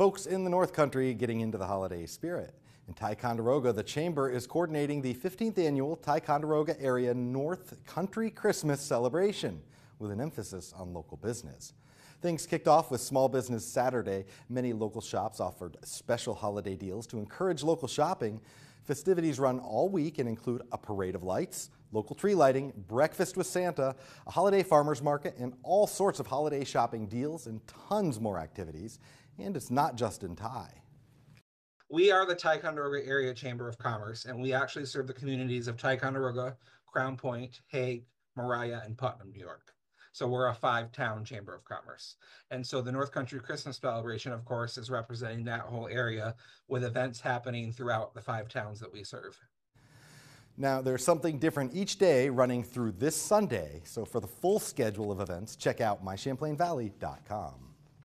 folks in the North Country getting into the holiday spirit. In Ticonderoga, the Chamber is coordinating the 15th annual Ticonderoga Area North Country Christmas celebration with an emphasis on local business. Things kicked off with Small Business Saturday. Many local shops offered special holiday deals to encourage local shopping. Festivities run all week and include a parade of lights, local tree lighting, breakfast with Santa, a holiday farmers market, and all sorts of holiday shopping deals and tons more activities. And it's not just in Ti. We are the Ticonderoga Area Chamber of Commerce, and we actually serve the communities of Ticonderoga, Crown Point, Hague, Moriah, and Putnam, New York. So we're a five town chamber of commerce. And so the North Country Christmas celebration, of course, is representing that whole area with events happening throughout the five towns that we serve. Now, there's something different each day running through this Sunday. So for the full schedule of events, check out mychamplainvalley.com.